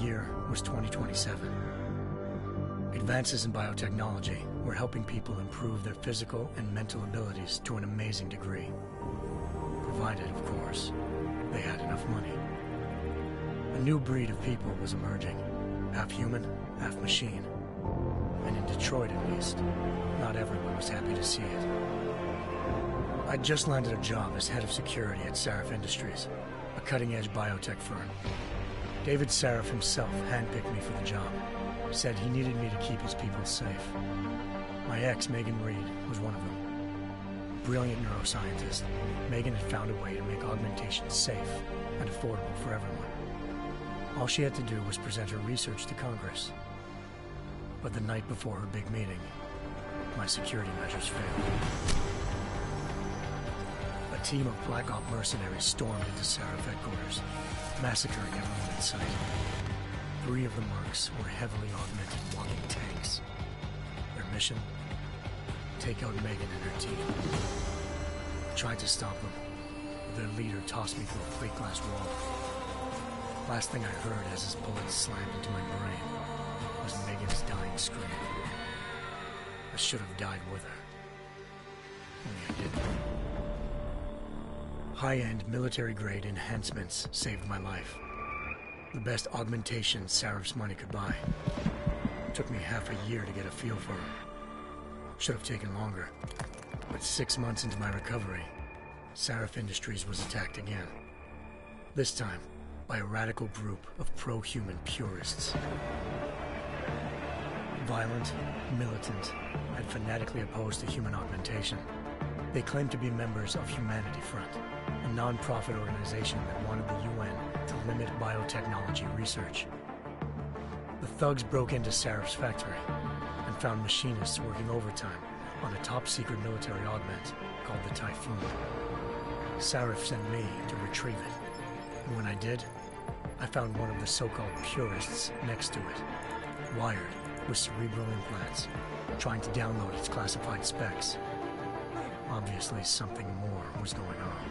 was 2027. Advances in biotechnology were helping people improve their physical and mental abilities to an amazing degree. Provided, of course, they had enough money. A new breed of people was emerging, half human, half machine. And in Detroit, at least, not everyone was happy to see it. I'd just landed a job as head of security at Sarif Industries, a cutting-edge biotech firm. David Sarif himself handpicked me for the job, said he needed me to keep his people safe. My ex, Megan Reed, was one of them. Brilliant neuroscientist, Megan had found a way to make augmentation safe and affordable for everyone. All she had to do was present her research to Congress. But the night before her big meeting, my security measures failed. A team of Black Op mercenaries stormed into Sarif headquarters, massacring everyone in sight. Three of the mercs were heavily augmented walking tanks. Their mission? Take out Megan and her team. I tried to stop them, but their leader tossed me through a plate glass wall. Last thing I heard as his bullets slammed into my brain was Megan's dying scream. I should have died with her. High-end military-grade enhancements saved my life. The best augmentation Sarif's money could buy. It took me half a year to get a feel for them. Should have taken longer. But six months into my recovery, Sarif Industries was attacked again. This time, by a radical group of pro-human purists. Violent, militant, and fanatically opposed to human augmentation. They claimed to be members of Humanity Front, a non-profit organization that wanted the UN to limit biotechnology research. The thugs broke into Sarif's factory and found machinists working overtime on a top-secret military augment called the Typhoon. Sarif sent me to retrieve it, and when I did, I found one of the so-called purists next to it, wired with cerebral implants, trying to download its classified specs. Obviously, something more was going on.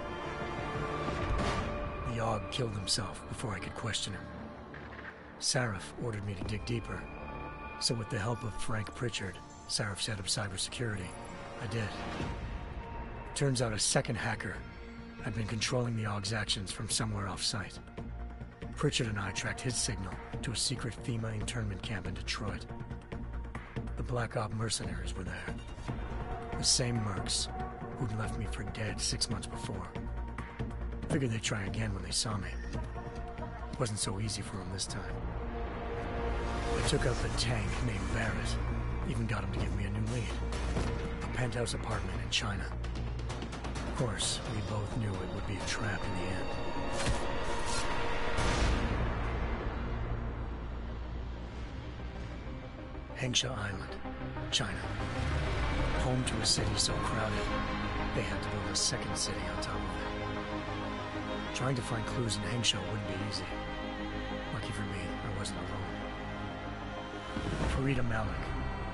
Og killed himself before I could question him. Sarif ordered me to dig deeper, so with the help of Frank Pritchard, Sarif's head of cybersecurity, I did. Turns out a second hacker had been controlling the Og's actions from somewhere off-site. Pritchard and I tracked his signal to a secret FEMA internment camp in Detroit. The Black Op mercenaries were there. The same mercs who'd left me for dead six months before. Figured they'd try again when they saw me. Wasn't so easy for them this time. I took out the tank named Barrett. Even got him to give me a new lead. A penthouse apartment in China. Of course, we both knew it would be a trap in the end. Hengsha Island, China. Home to a city so crowded, they had to build a second city on top of it. Trying to find clues in Hengsha wouldn't be easy. Lucky for me, I wasn't alone. Farida Malik,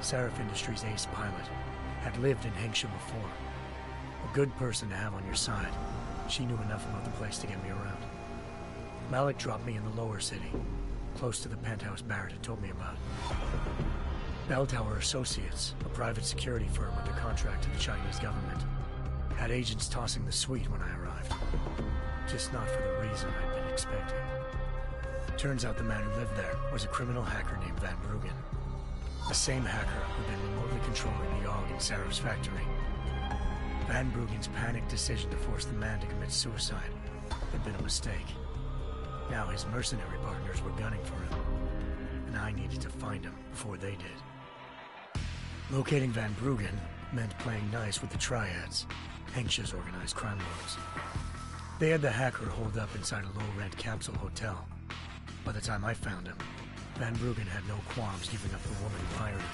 Sarif Industries ace pilot, had lived in Hengsha before. A good person to have on your side. She knew enough about the place to get me around. Malik dropped me in the lower city, close to the penthouse Barrett had told me about. Bell Tower Associates, a private security firm under contract to the Chinese government, had agents tossing the suite when I arrived. Just not for the reason I'd been expecting. Turns out the man who lived there was a criminal hacker named Van Bruggen. The same hacker who'd been remotely controlling the Og in Sarif's factory. Van Bruggen's panicked decision to force the man to commit suicide had been a mistake. Now his mercenary partners were gunning for him, and I needed to find him before they did. Locating Van Bruggen meant playing nice with the Triads, Hengsha's organized crime lords. They had the hacker holed up inside a low-rent capsule hotel. By the time I found him, Van Bruggen had no qualms giving up the woman who hired him.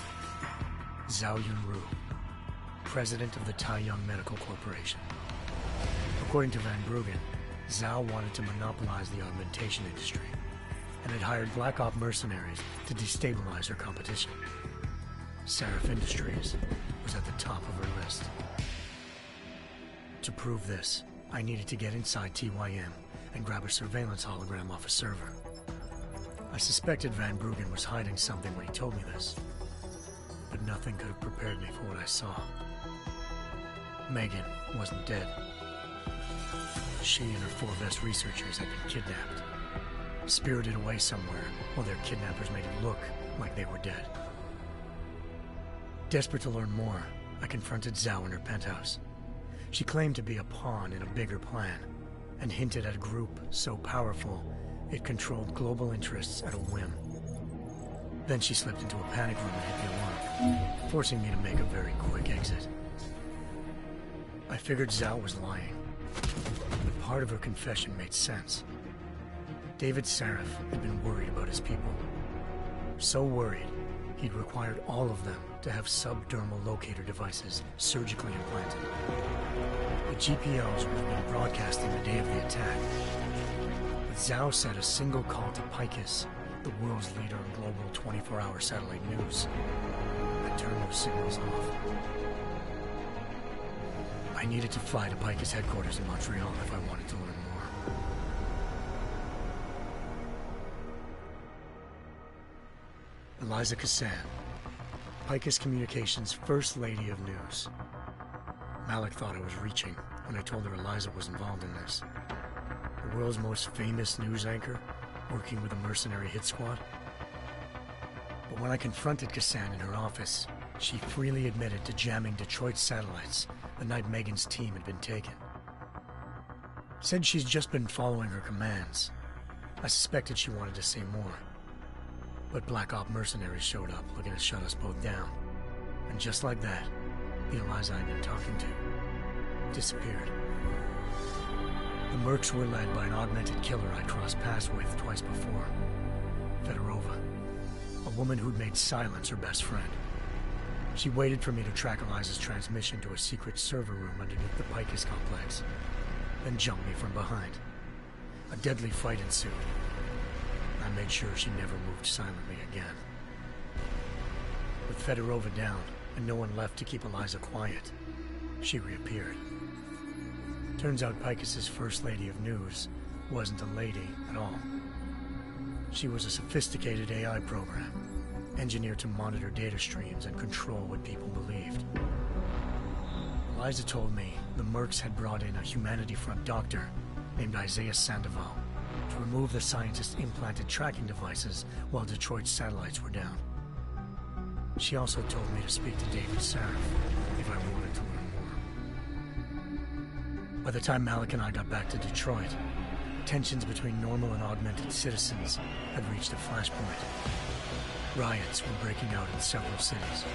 Zhao Yunru, president of the Tai Yong Medical Corporation. According to Van Bruggen, Zhao wanted to monopolize the augmentation industry and had hired Black Op mercenaries to destabilize her competition. Sarif Industries was at the top of her list. To prove this, I needed to get inside TYM and grab a surveillance hologram off a server. I suspected Van Bruggen was hiding something when he told me this, but nothing could have prepared me for what I saw. Megan wasn't dead. She and her four best researchers had been kidnapped, spirited away somewhere while their kidnappers made it look like they were dead. Desperate to learn more, I confronted Zhao in her penthouse. She claimed to be a pawn in a bigger plan, and hinted at a group so powerful it controlled global interests at a whim. Then she slipped into a panic room and hit the alarm, forcing me to make a very quick exit. I figured Zhao was lying, but part of her confession made sense. David Sarif had been worried about his people. So worried, he'd required all of them to have subdermal locator devices surgically implanted. The GPOs would have been broadcasting the day of the attack. But Zhao sent a single call to Picus, the world's leader in global 24-hour satellite news, had turned those signals off. I needed to fly to Picus headquarters in Montreal if I wanted to learn Eliza Cassan, Picus Communications' First Lady of News. Malik thought I was reaching when I told her Eliza was involved in this. The world's most famous news anchor, working with a mercenary hit squad. But when I confronted Cassan in her office, she freely admitted to jamming Detroit satellites the night Megan's team had been taken. Said she's just been following her commands. I suspected she wanted to say more. But Black Op mercenaries showed up looking to shut us both down. And just like that, the Eliza I'd been talking to disappeared. The Mercs were led by an augmented killer I'd crossed paths with twice before. Fedorova. A woman who'd made silence her best friend. She waited for me to track Eliza's transmission to a secret server room underneath the Picus complex, then jumped me from behind. A deadly fight ensued. I made sure she never moved silently again. With Fedorova down and no one left to keep Eliza quiet, she reappeared. Turns out Picus's first lady of news wasn't a lady at all. She was a sophisticated AI program, engineered to monitor data streams and control what people believed. Eliza told me the Mercs had brought in a Humanity Front doctor named Isaiah Sandoval remove the scientist's implanted tracking devices while Detroit's satellites were down. She also told me to speak to David Sarif if I wanted to learn more. By the time Malik and I got back to Detroit, tensions between normal and augmented citizens had reached a flashpoint. Riots were breaking out in several cities.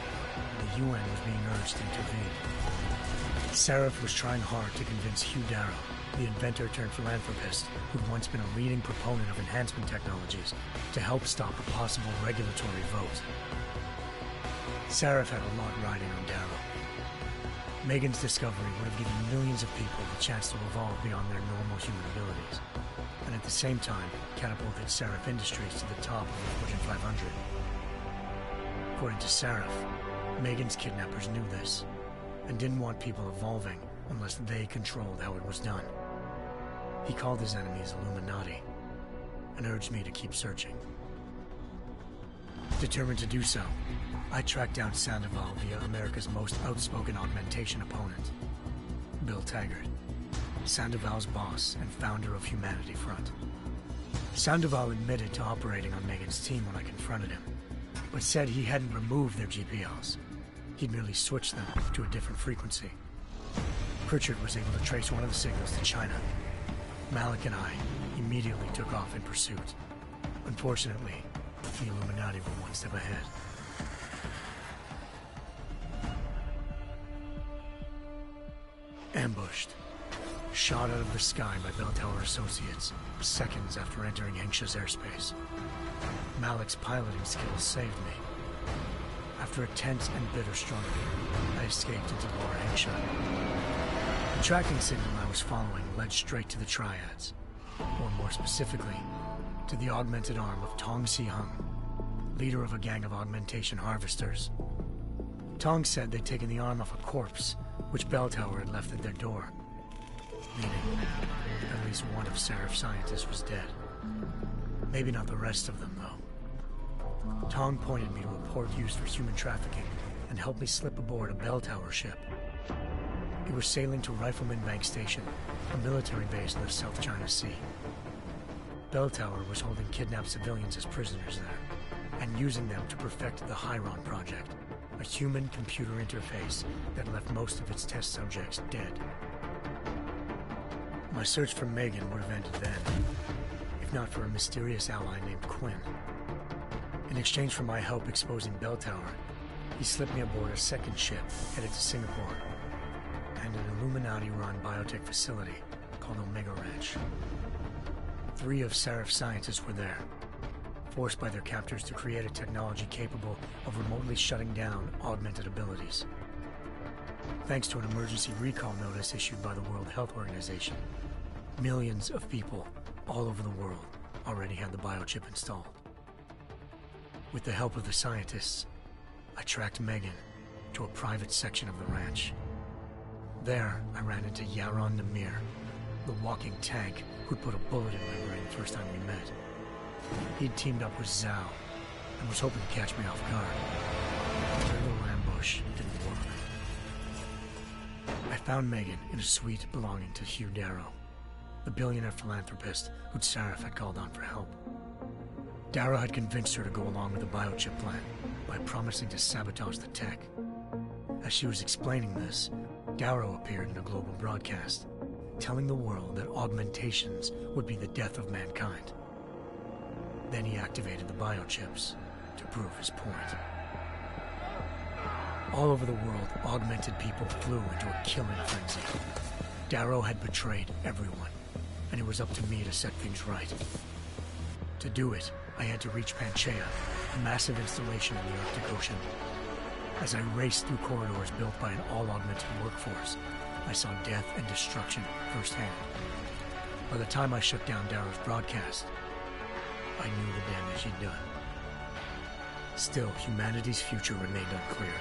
The UN was being urged to intervene. Sarif was trying hard to convince Hugh Darrow, the inventor turned philanthropist who'd once been a leading proponent of enhancement technologies, to help stop a possible regulatory vote. Sarif had a lot riding on Darrow. Megan's discovery would have given millions of people the chance to evolve beyond their normal human abilities, and at the same time catapulted Sarif Industries to the top of the Fortune 500. According to Sarif, Megan's kidnappers knew this, and didn't want people evolving unless they controlled how it was done. He called his enemies Illuminati, and urged me to keep searching. Determined to do so, I tracked down Sandoval via America's most outspoken augmentation opponent, Bill Taggart, Sandoval's boss and founder of Humanity Front. Sandoval admitted to operating on Megan's team when I confronted him, but said he hadn't removed their GPLs. He'd merely switched them to a different frequency. Pritchard was able to trace one of the signals to China. Malik and I immediately took off in pursuit. Unfortunately, the Illuminati were one step ahead. Ambushed. Shot out of the sky by Bell Tower Associates, seconds after entering Hengsha's airspace. Malik's piloting skills saved me. After a tense and bitter struggle, I escaped into Lower Hengsha. The tracking signal I was following led straight to the Triads, or more specifically, to the augmented arm of Tong Si Hung, leader of a gang of augmentation harvesters. Tong said they'd taken the arm off a corpse, which Bell Tower had left at their door, meaning at least one of Sarif's scientists was dead. Maybe not the rest of them, though. Tong pointed me to a port used for human trafficking and helped me slip aboard a bell tower ship. It was sailing to Rifleman Bank Station, a military base in the South China Sea. Bell Tower was holding kidnapped civilians as prisoners there, and using them to perfect the Hyron Project, a human-computer interface that left most of its test subjects dead. My search for Megan would have ended then, if not for a mysterious ally named Quinn. In exchange for my help exposing Bell Tower, he slipped me aboard a second ship headed to Singapore and an Illuminati-run biotech facility called Omega Ranch. Three of Sarif's scientists were there, forced by their captors to create a technology capable of remotely shutting down augmented abilities. Thanks to an emergency recall notice issued by the World Health Organization, millions of people all over the world already had the biochip installed. With the help of the scientists, I tracked Megan to a private section of the ranch. There, I ran into Yaron Namir, the walking tank who'd put a bullet in my brain the first time we met. He'd teamed up with Zhao and was hoping to catch me off guard. Their little ambush didn't work. I found Megan in a suite belonging to Hugh Darrow, the billionaire philanthropist who'd had called on for help. Darrow had convinced her to go along with the biochip plan by promising to sabotage the tech. As she was explaining this, Darrow appeared in a global broadcast, telling the world that augmentations would be the death of mankind. Then he activated the biochips to prove his point. All over the world, augmented people flew into a killing frenzy. Darrow had betrayed everyone, and it was up to me to set things right. To do it, I had to reach Panchaea, a massive installation in the Arctic Ocean. As I raced through corridors built by an all-augmented workforce, I saw death and destruction firsthand. By the time I shut down Darrow's broadcast, I knew the damage he'd done. Still, humanity's future remained unclear.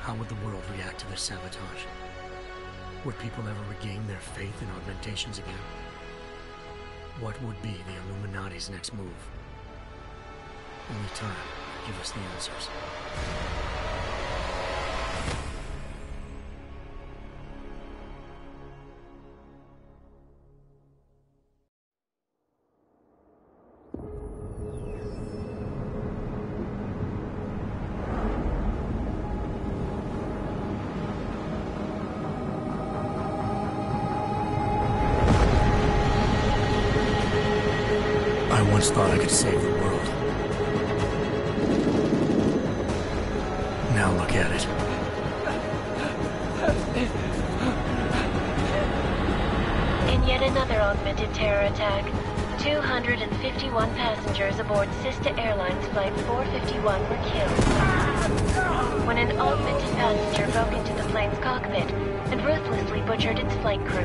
How would the world react to this sabotage? Would people ever regain their faith in augmentations again? What would be the Illuminati's next move? Only time give us the answers. I once thought I could save the terror attack, 251 passengers aboard Sista Airlines Flight 451 were killed. When an augmented passenger broke into the plane's cockpit and ruthlessly butchered its flight crew.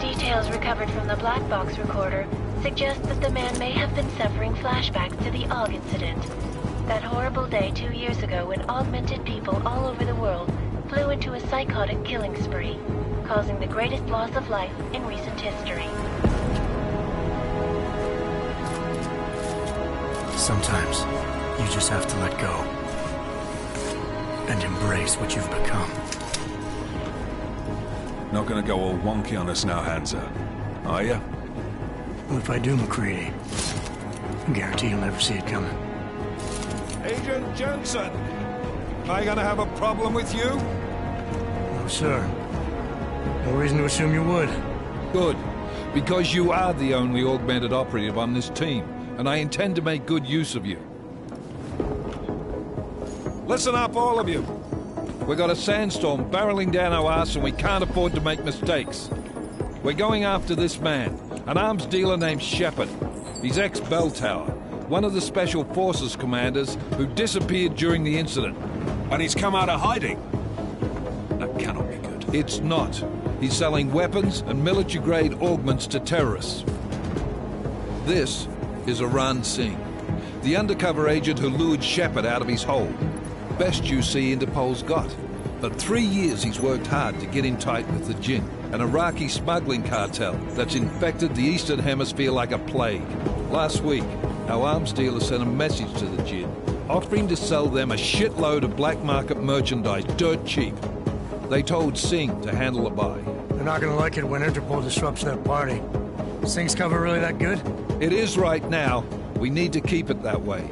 Details recovered from the black box recorder suggest that the man may have been suffering flashbacks to the AUG incident. That horrible day two years ago when augmented people all over the world flew into a psychotic killing spree, causing the greatest loss of life in recent history. Sometimes you just have to let go and embrace what you've become. Not gonna go all wonky on us now, Hansa. Are you? Well, if I do, MacReady, I guarantee you'll never see it coming. Jensen! Am I gonna have a problem with you? No, sir. No reason to assume you would. Good. Because you are the only augmented operative on this team, and I intend to make good use of you. Listen up, all of you. We've got a sandstorm barreling down our ass and we can't afford to make mistakes. We're going after this man, an arms dealer named Shepard. He's ex-Bell Tower, one of the Special Forces commanders who disappeared during the incident. And he's come out of hiding. That cannot be good. It's not. He's selling weapons and military-grade augments to terrorists. This is Aran Singh, the undercover agent who lured Shepard out of his hole. Best you see Interpol's got. For three years he's worked hard to get in tight with the Jinn, an Iraqi smuggling cartel that's infected the Eastern Hemisphere like a plague. Last week, our arms dealer sent a message to the Jinn, offering to sell them a shitload of black market merchandise dirt cheap. They told Singh to handle the buy. They're not gonna like it when Interpol disrupts their party. Singh's cover really that good? It is right now. We need to keep it that way.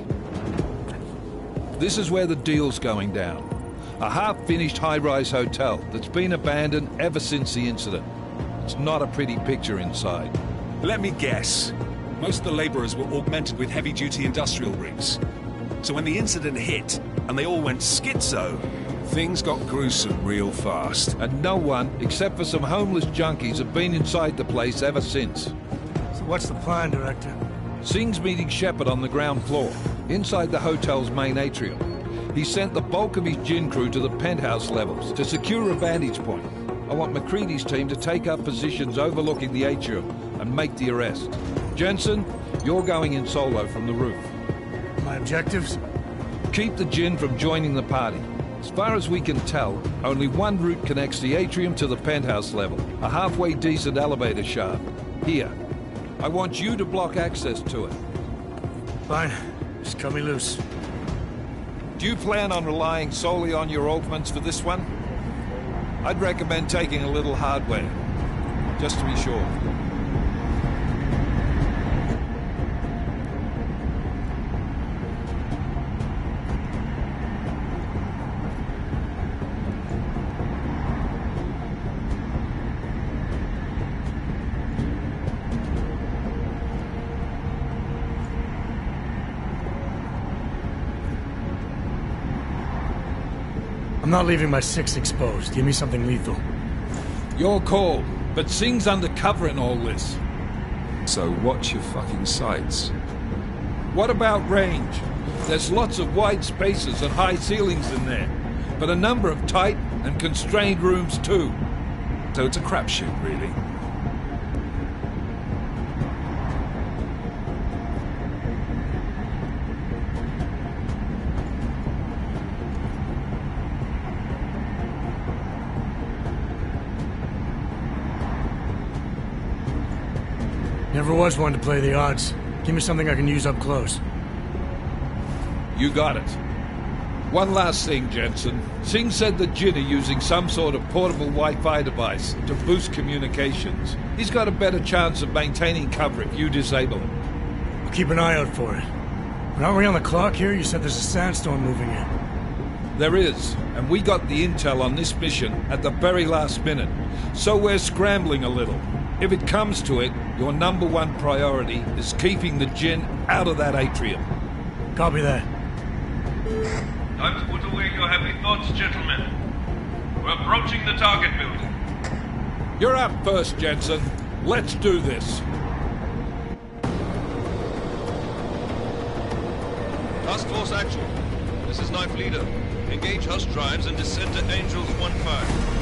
This is where the deal's going down. A half-finished high-rise hotel that's been abandoned ever since the incident. It's not a pretty picture inside. Let me guess. Most of the laborers were augmented with heavy-duty industrial rigs. So when the incident hit, and they all went schizo, things got gruesome real fast. And no one, except for some homeless junkies, have been inside the place ever since. So what's the plan, Director? Singh's meeting Shepard on the ground floor, inside the hotel's main atrium. He sent the bulk of his Jinn crew to the penthouse levels to secure a vantage point. I want MacReady's team to take up positions overlooking the atrium and make the arrest. Jensen, you're going in solo from the roof. My objectives? Keep the Jinn from joining the party. As far as we can tell, only one route connects the atrium to the penthouse level, a halfway decent elevator shaft. Here. I want you to block access to it. Fine. Just cut me loose. Do you plan on relying solely on your augments for this one? I'd recommend taking a little hardware, just to be sure. Not leaving my six exposed. Give me something lethal. Your call, but Singh's undercover in all this. So watch your fucking sights. What about range? There's lots of wide spaces and high ceilings in there, but a number of tight and constrained rooms too. So it's a crapshoot, really. Never was one to play the odds. Give me something I can use up close. You got it. One last thing, Jensen. Singh said that Jinn are using some sort of portable Wi-Fi device to boost communications. He's got a better chance of maintaining cover if you disable it. I'll keep an eye out for it. But aren't we on the clock here? You said there's a sandstorm moving in. There is, and we got the intel on this mission at the very last minute. So we're scrambling a little. If it comes to it, your number one priority is keeping the Jinn out of that atrium. Copy that. Time to put away your heavy thoughts, gentlemen. We're approaching the target building. You're up first, Jensen. Let's do this. Task Force action. This is Knife Leader. Engage Hush drives and descend to Angels 1-5.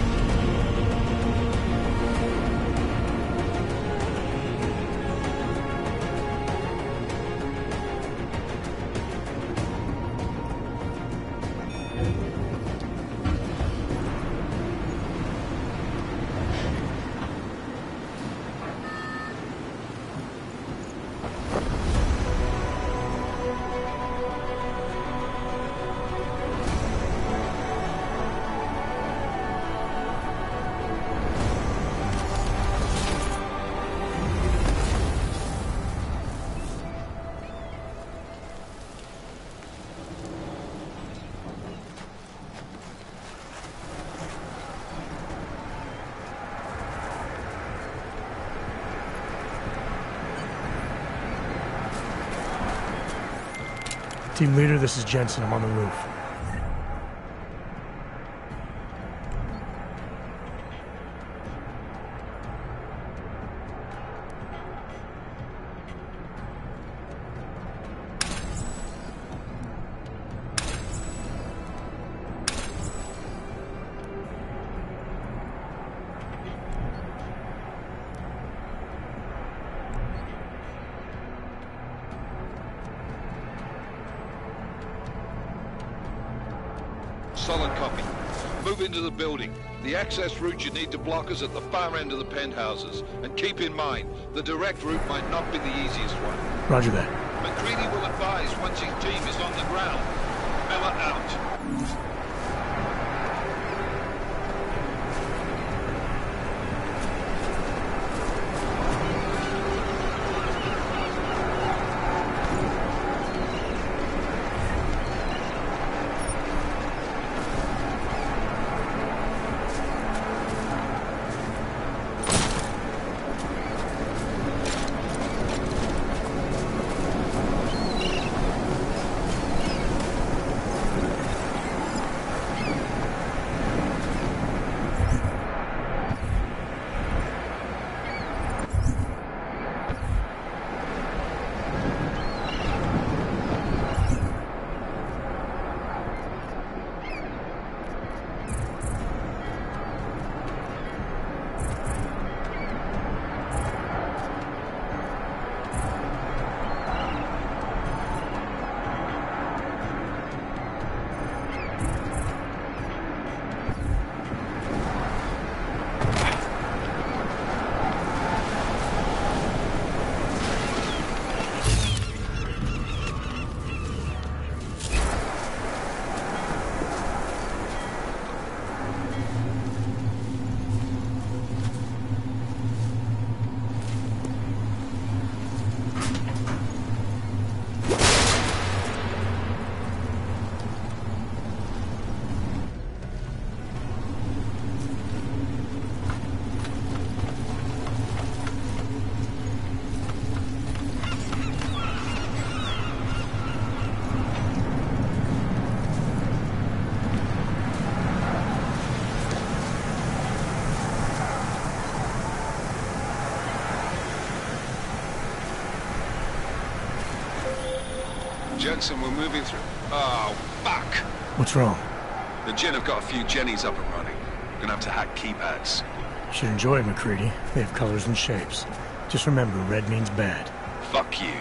Team leader, this is Jensen. I'm on the roof. Access route you need to block is at the far end of the penthouses. And keep in mind, the direct route might not be the easiest one. Roger that. MacReady will advise once his team is on the ground. Miller out. Jensen, we're moving through. Oh, fuck! What's wrong? The Jinn have got a few Jennies up and running. Gonna have to hack keypads. You should enjoy it, MacReady. They have colors and shapes. Just remember, red means bad. Fuck you.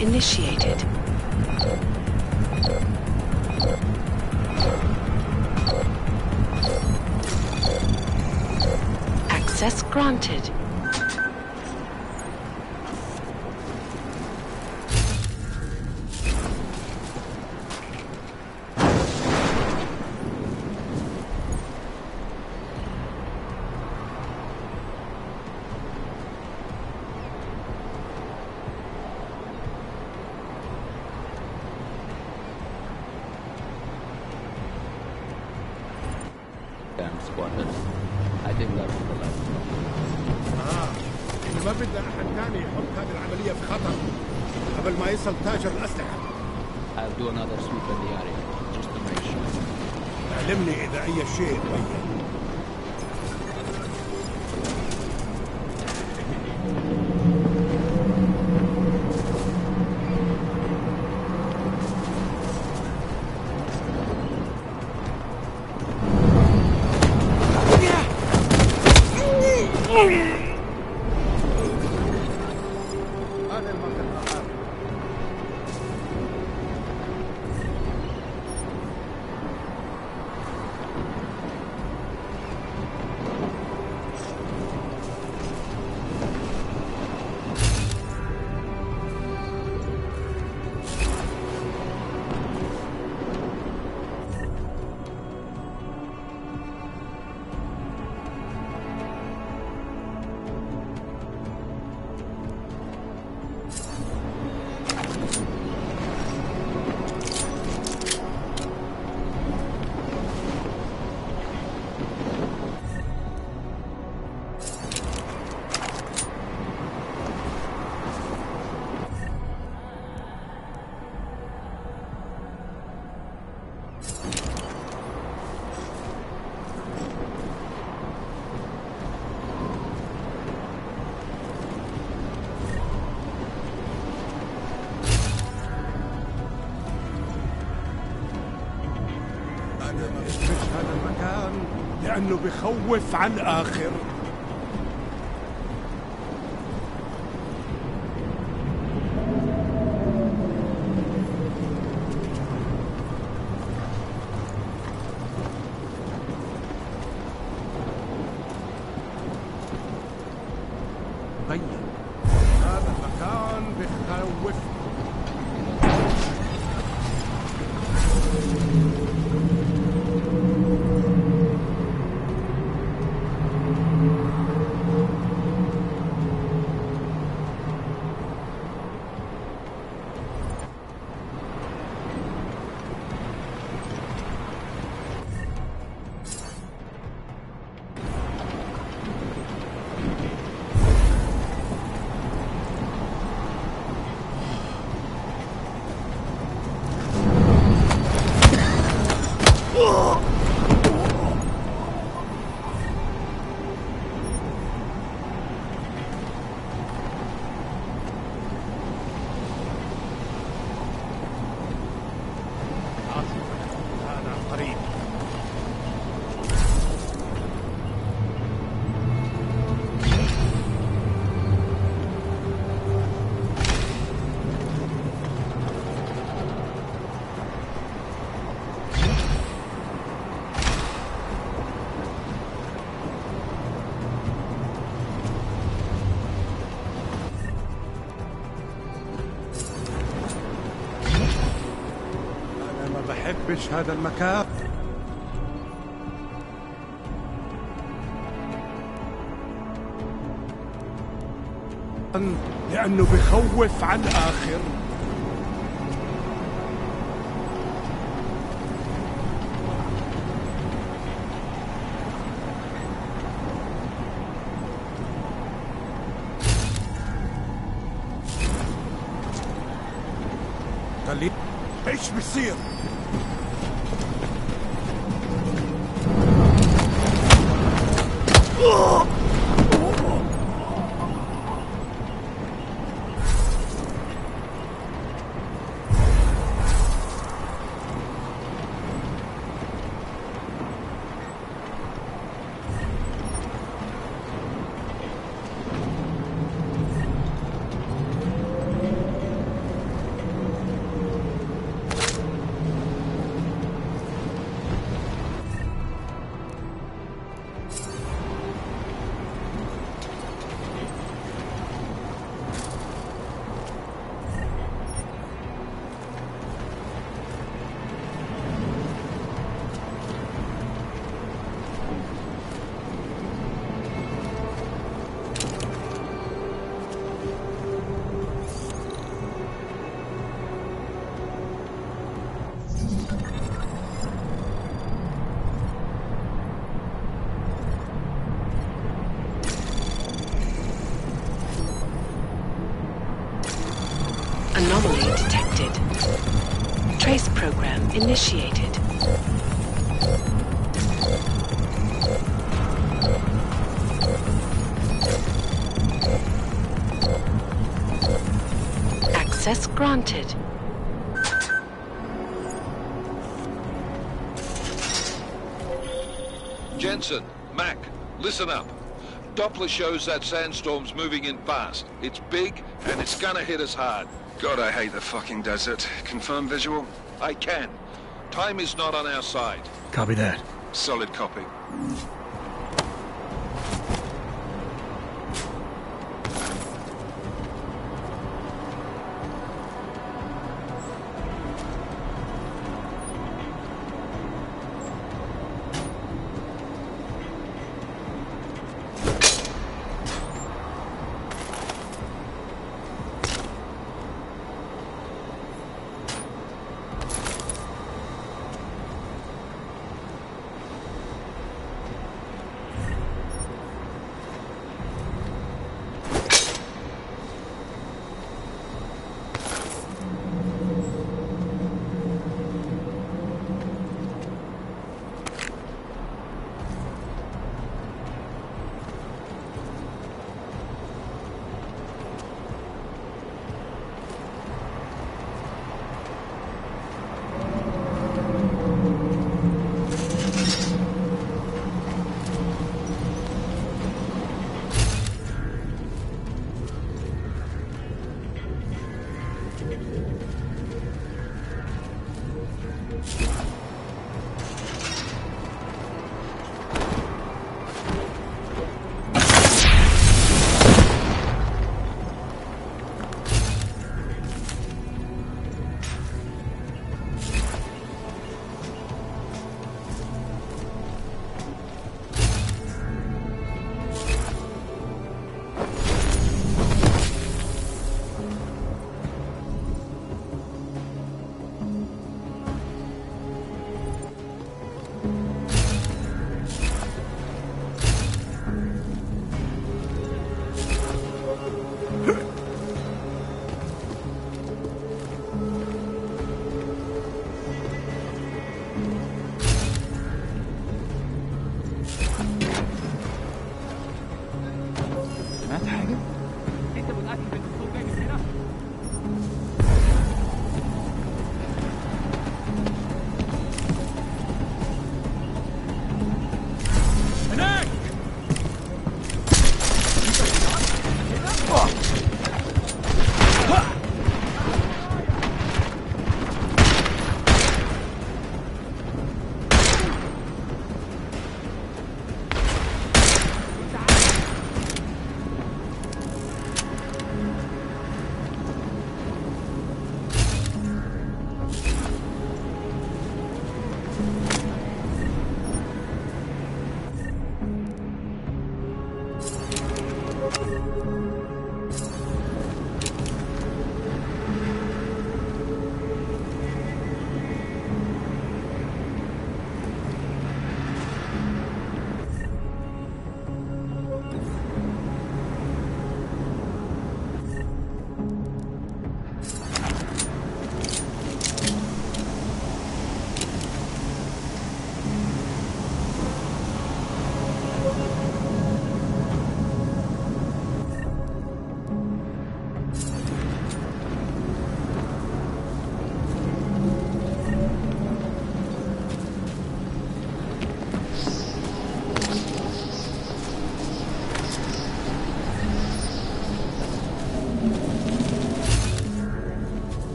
initiated. Access granted. أوله بخوف عن آخر. بين. هذا مكان بخوفني يخرج هذا المكان. لأنه بخوف على الآخر إيش بيصير؟ Initiated. Access granted. Jensen, Mac, listen up. Doppler shows that sandstorm's moving in fast. It's big, and it's gonna hit us hard. God, I hate the fucking desert. Confirm visual? I can. Time is not on our side. Copy that. Solid copy.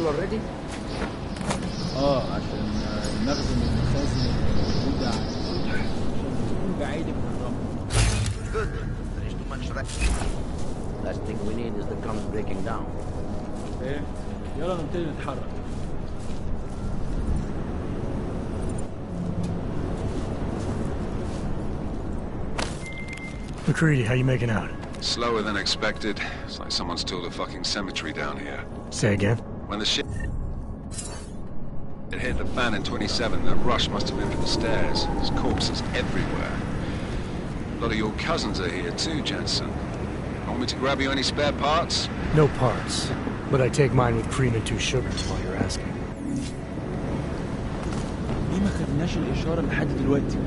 hospital already? Good. There's too much. Last thing we need is the guns breaking down. ايه يلا نبتدي نتحرك. MacReady, how you making out? Slower than expected. It's like someone's stole a fucking cemetery down here. Say again? When the shit it hit the fan in 27, the rush must have been for the stairs. There's corpses everywhere. A lot of your cousins are here too, Jensen. Want me to grab you any spare parts? No parts. But I take mine with cream and two sugars while you're asking. ليه ما خدناش الإشارة لحد دلوقتي؟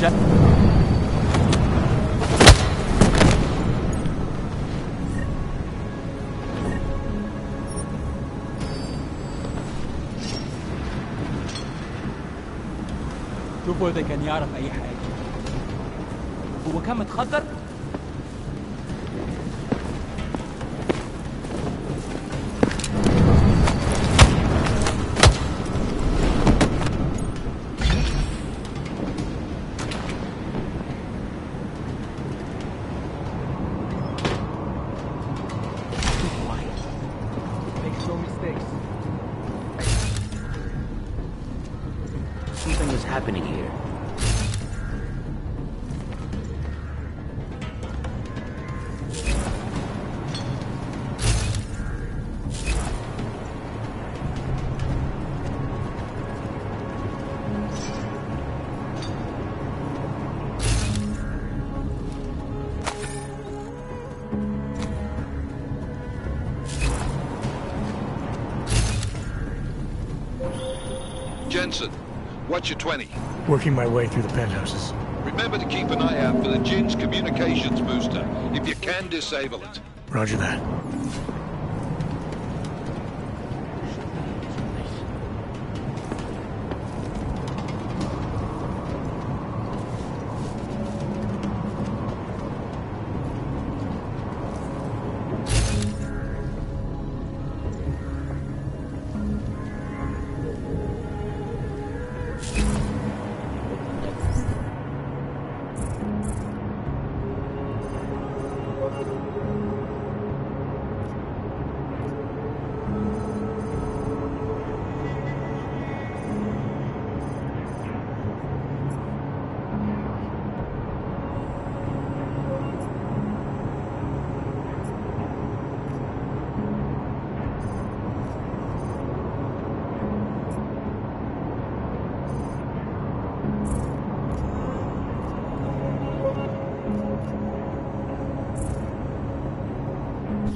شا... شوفوا إذا كان يعرف أي حاجة هو كان متخدر؟ What's 20? Working my way through the penthouses. Remember to keep an eye out for the Jinn's communications booster. If you can, disable it. Roger that.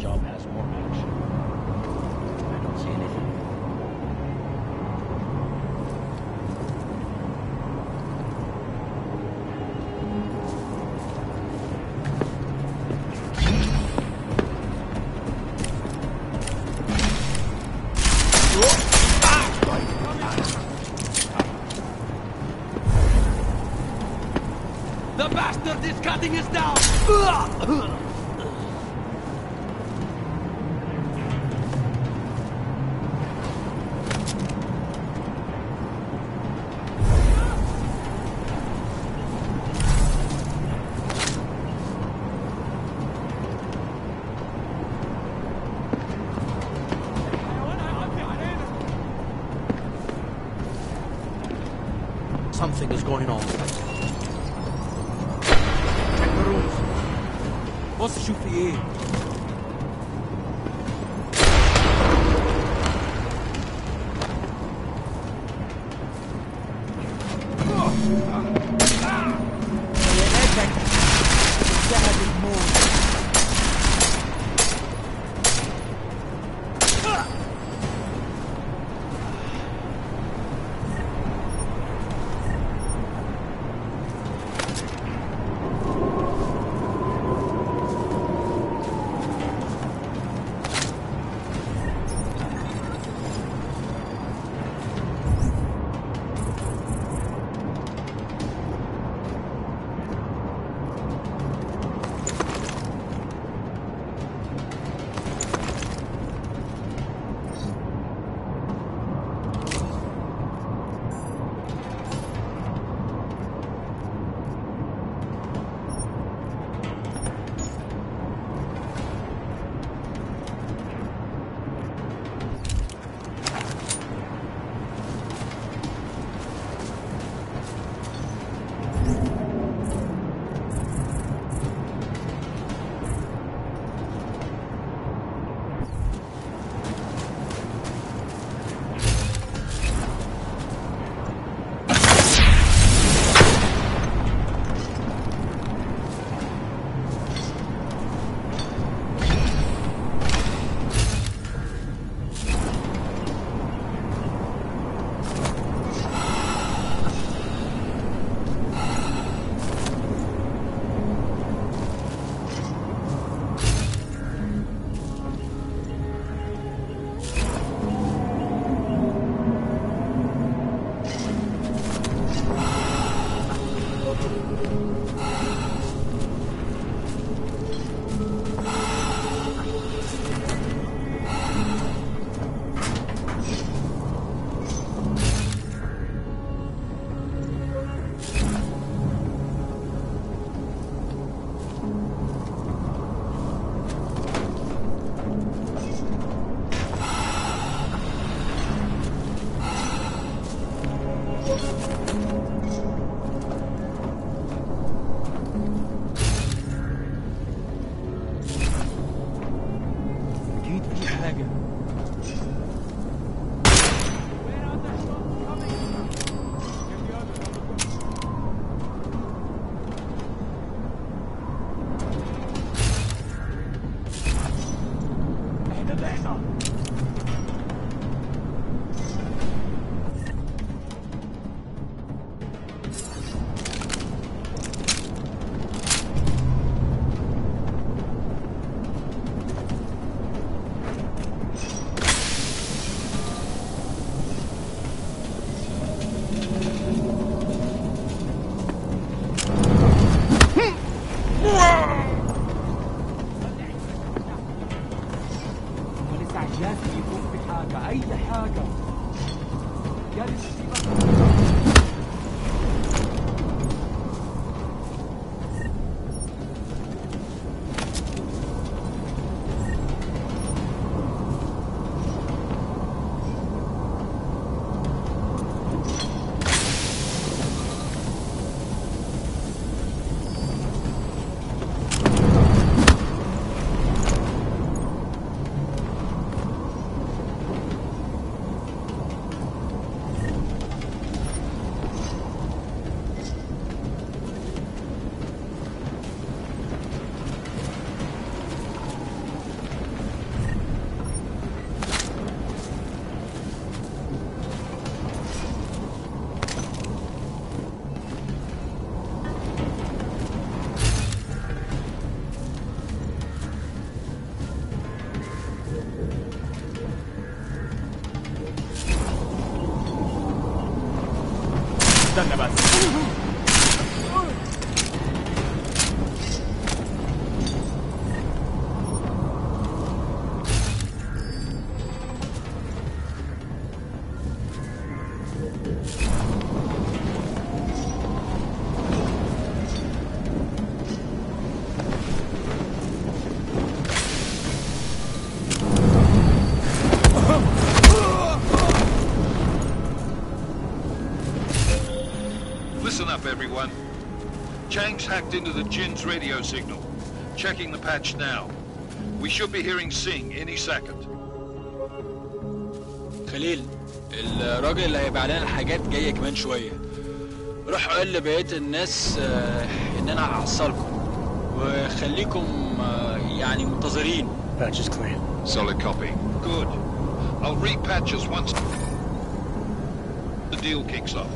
Job has more action. I don't see anything. The bastard is cutting us down! Santa the Jinn's radio signal. Checking the patch now. We should be hearing Singh any second. خليل الراجل اللي هيبقى علينا الحاجات جايه كمان شويه روح قول لبقيه الناس ان انا هعصلكم وخليكم يعني منتظرين Patch is clear. Solid copy. Good. I'll repatch us once the deal kicks off.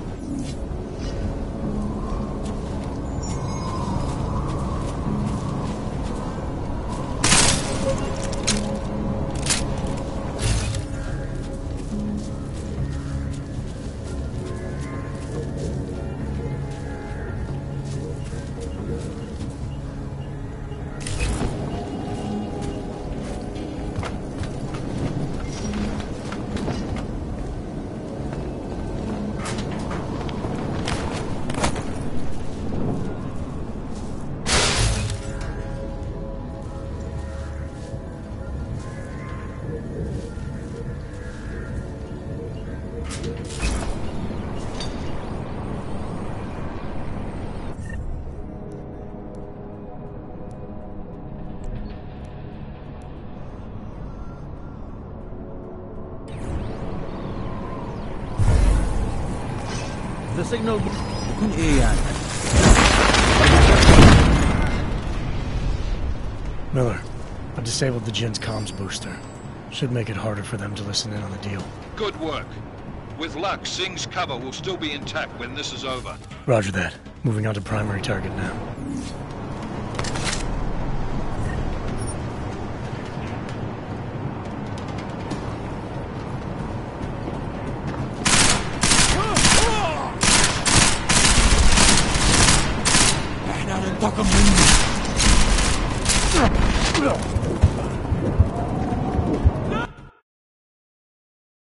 signal. Miller, I disabled the Jinn's comms booster. Should make it harder for them to listen in on the deal. Good work. With luck, Singh's cover will still be intact when this is over. Roger that. Moving on to primary target now.